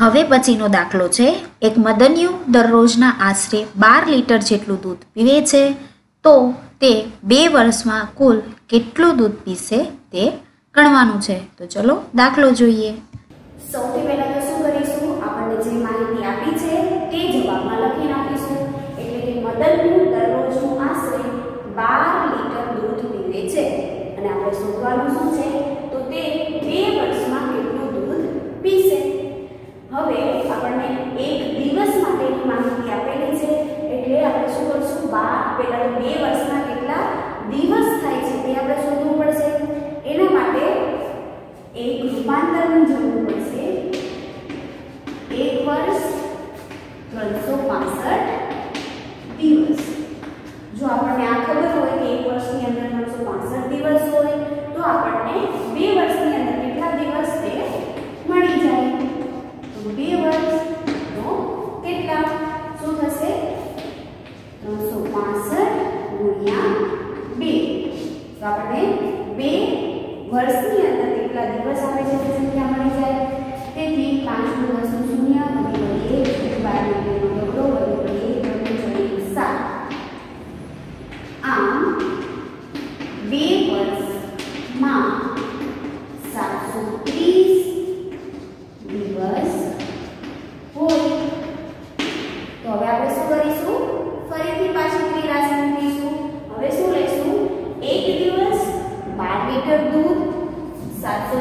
હવે પછીનો દાખલો છે. એક મદન્યુ દરરોજના આશરે બાર લીટર જેટલું દૂધ પીવે છે. તો તે બે વર્ષમાં કુલ કેટલું દૂધ પીશે તે ગણવાનું છે. તો ચલો દાખલો જોઈએ. સૌથી પહેલા Merci.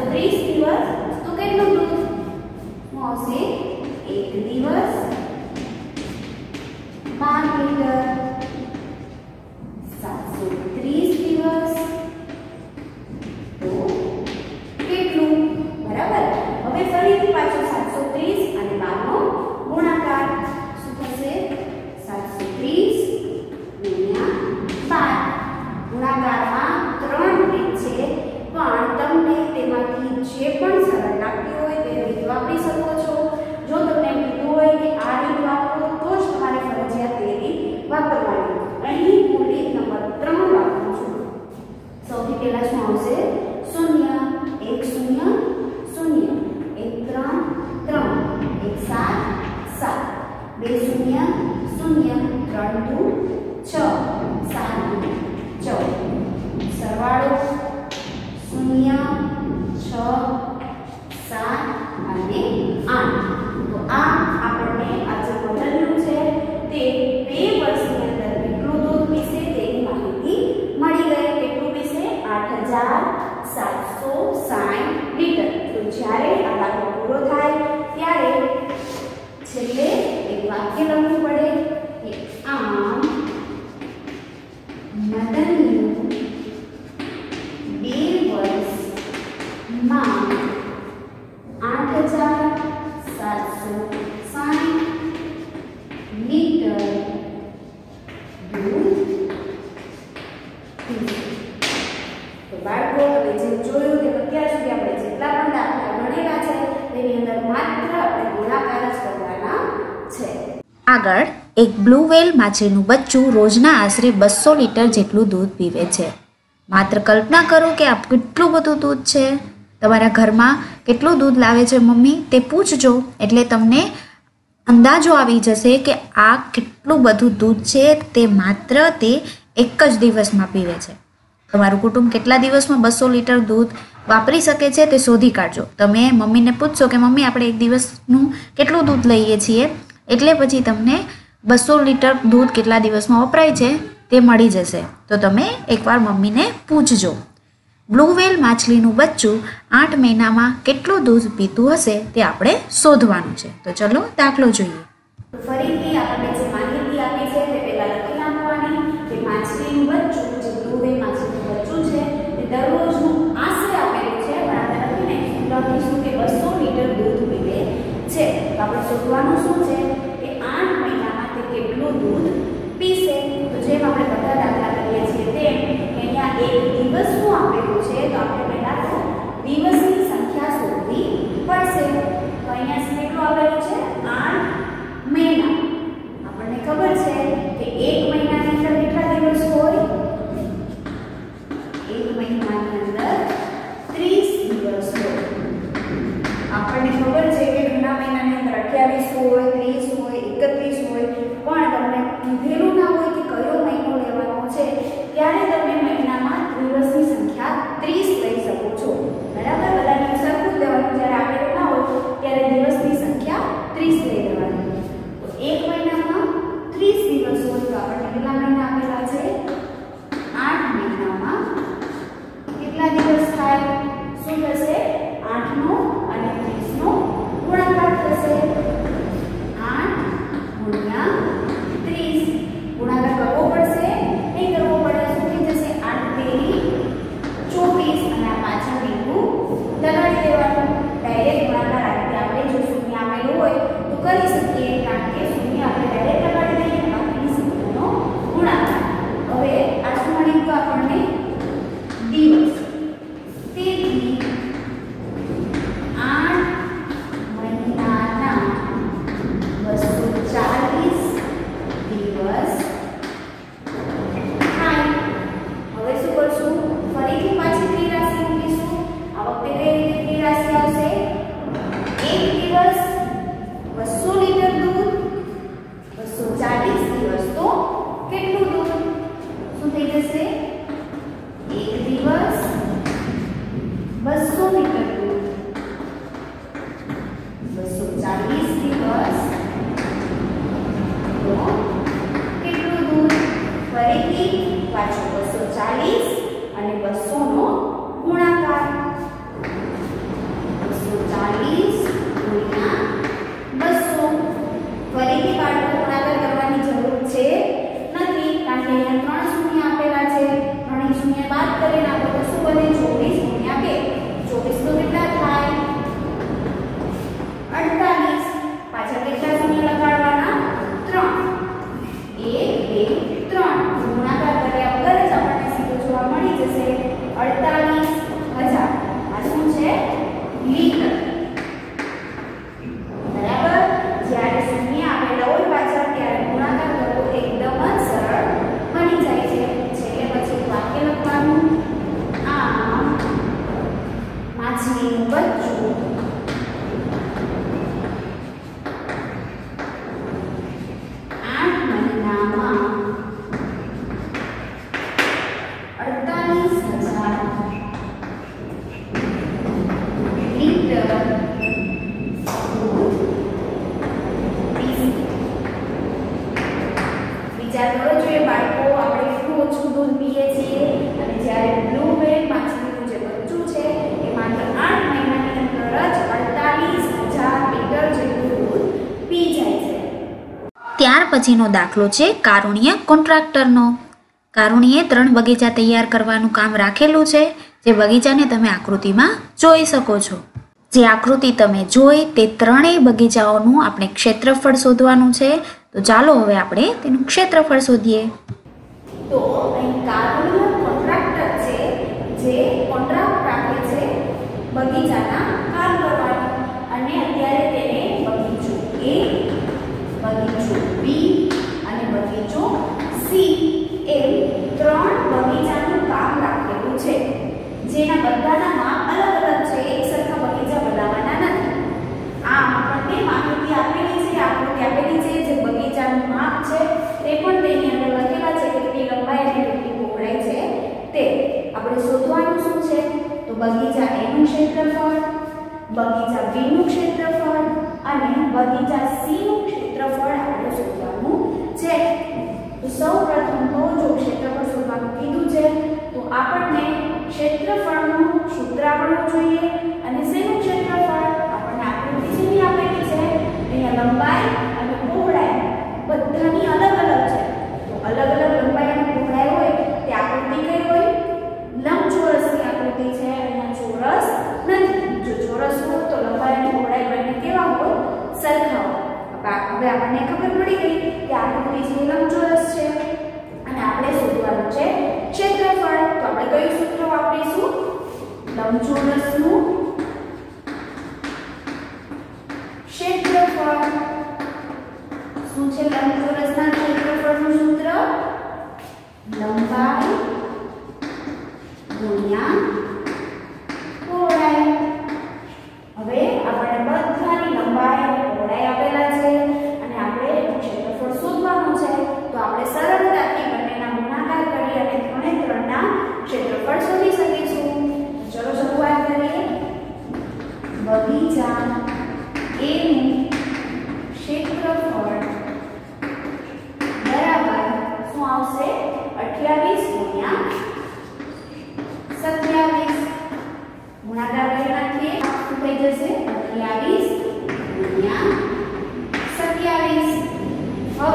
ત્રીસ દિવસ તો કેટલું દૂધ મોસે? એક દિવસ? plus 11 આગળ એક બ્લુ વેલ માછલીનું બચ્ચું રોજના આશરે બસો લીટર જેટલું દૂધ પીવે છે. માત્ર કલ્પના કરો કે આ કેટલું બધું દૂધ છે. તમારા ઘરમાં કેટલું દૂધ લાવે છે, મમ્મી? તે પૂછજો. એટલે તમને અંદાજો આવી જશે કે આ કેટલું બધું દૂધ છે તે માત્ર તે એક જ દિવસમાં પીવે છે. તમારું કુટુંબ કેટલા દિવસમાં બસો લીટર દૂધ વાપરી શકે છે તે શોધી કાઢજો. તમે મમ્મીને પૂછશો કે મમ્મી, આપણે એક દિવસનું કેટલું દૂધ લઈએ છીએ? એટલે પછી તમને બસો લીટર દૂધ કેટલા દિવસમાં વપરાય છે તે મળી જશે. તો તમે એકવાર મમ્મીને પૂછજો. બ્લુ વેલ માછલીનું બચ્ચું આઠ મહિનામાં કેટલું દૂધ પીતું હશે તે આપણે શોધવાનું છે. તો ચલો દાખલો જોઈએ. ફરીથી આપણને જે માહિતી આપી છે તે પહેલા લખી નાખવાની કે માછલીનું બચ્ચું, જે બ્લુવેલ માછલીનું બચ્ચું છે, તે દરરોજનું આશરે આપેલું છે પણ આપણે લખીને લખીશું કે બસો લીટર દૂધ પીવે છે તો આપણે શોધવાનું શું છે કે આઠ મહિનામાં તે કેટલું દૂધ પીશે તો જેમ આપણે બધા દાખલા કરીએ છીએ તેમ અહીંયા એક દિવસ શું આપેલું છે? તો આપણે પછીનો દાખલો છે કારુણ્ય કોન્ટ્રાક્ટરનો. કારુણીએ ત્રણ બગીચા તૈયાર કરવાનું કામ રાખેલું છે, જે બગીચાને તમે આકૃતિમાં જોઈ શકો છો. જે આકૃતિ તમે જોઈ તે ત્રણેય બગીચાઓનું આપણે ક્ષેત્રફળ શોધવાનું છે. તો ચાલો હવે આપણે તેનું ક્ષેત્રફળ શોધીએ. તો અહીં કારુણીનો કોન્ટ્રાક્ટર છે, જે કોન્ટ્રાક્ટ રાખે છે બગીચાના કામ કરવાનો. અને અત્યારે તેને બગીચો આપણને ક્ષેત્રફળનું સૂત્ર આપણું જોઈએ અને શેનું ક્ષેત્રફળ? આપણને આકૃતિ જેની આપેલી છે. અહીંયા લંબાઈ અને પહોળાઈ બધાની અલગ અલગ છે. તો અલગ અલગ લંબાઈ અને પહોળાઈ હોય તે આકૃતિ કઈ હોય? લંબચોરસની આકૃતિ છે. અહીંયા ચોરસ નથી. જો ચોરસ હોય તો લંબાઈ અને પહોળાઈ બંને કેવા હોય? સરખા હોય. હવે આપણને ખબર પડી ગઈ કે આકૃતિ જે લંબચોરસ છે અને આપણે શોધવાનું છે ક્ષેત્રફળ. તો આપણે કયું સૂત્ર વાપરીશું? લંબચોરસનું ક્ષેત્રફળ. શું છે લંબચોરસના ક્ષેત્રફળનું સૂત્ર? લંબાઈ ગુણ્યા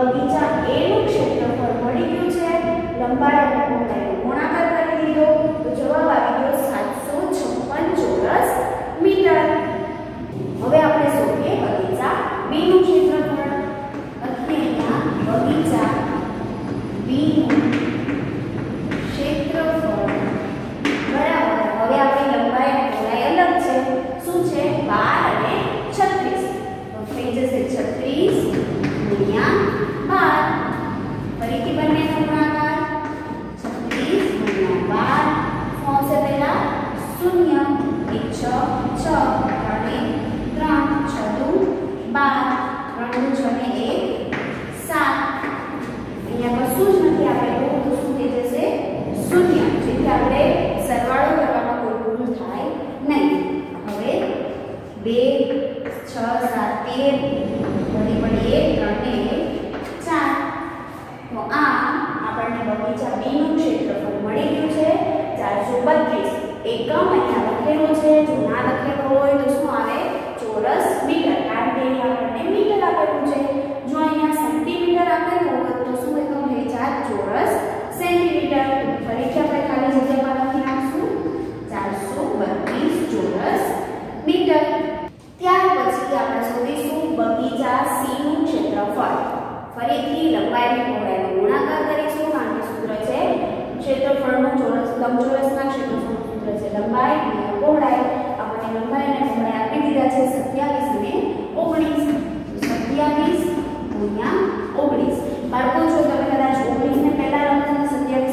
બગીચા એનું ક્ષેત્રફળ મળી ગયું છે. લંબાઈ અને પહોળાઈનો ગુણાકાર કરી દીધો. તો જવાબ આવી બે, છ, સાત, તેર. ઘણી પડી, એક, ત્રણ ચાર. તો આ આપણને બગીચા બીનું ક્ષેત્રફળ મળી ગયું છે. ચારસો બત્રીસ. એકમ અહીંયા લખેલું છે. જો ના લખેલો હોય તો શું આવે? ચોરસ મીટર. કારણ કે આપણને મીટર આપેલું છે. જો અહીંયા સેન્ટીમીટર આપેલું હોય તો શું એકમ થઈ ચાર ચોરસ સેન્ટીમીટર. ફરીથી આપણે ખાલી જગ્યામાં લખી નાખશું. ચારસો બત્રીસ ચોરસ મીટર. ત્રિભુજા સી નું ક્ષેત્રફળ. ફરીથી લંબાઈ અને પહોળાઈનો ગુણાકાર કરીશું. કારણ કે સૂત્ર છે ક્ષેત્રફળનું ચોરસ, લંબચોરસના ક્ષેત્રફળનું સૂત્ર છે લંબાઈ અને પહોળાઈ. આપણે લંબાઈ અને પહોળાઈ આપી દીધા છે સત્યાવીસ અને ઓગણીસ. સત્યાવીસ ગુણ્યા ઓગણીસ. બાળકો, જો તમે કદાચ ઓગણીસને પહેલાં લખતા સત્યાવીસ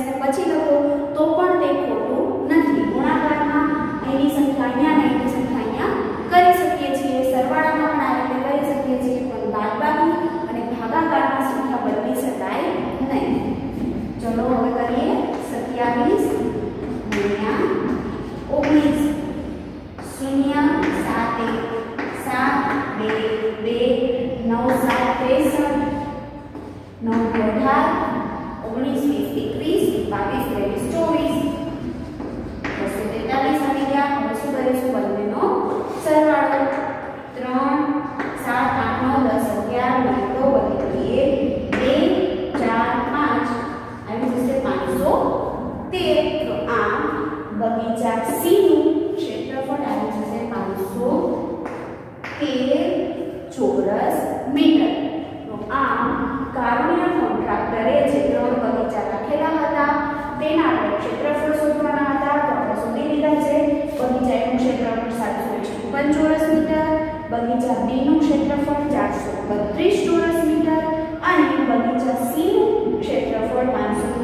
બગીચા બી નું ક્ષેત્રફળ ચારસો બત્રીસ ચોરસ મીટર અને બગીચા સી નું ક્ષેત્રફળ પાંચસો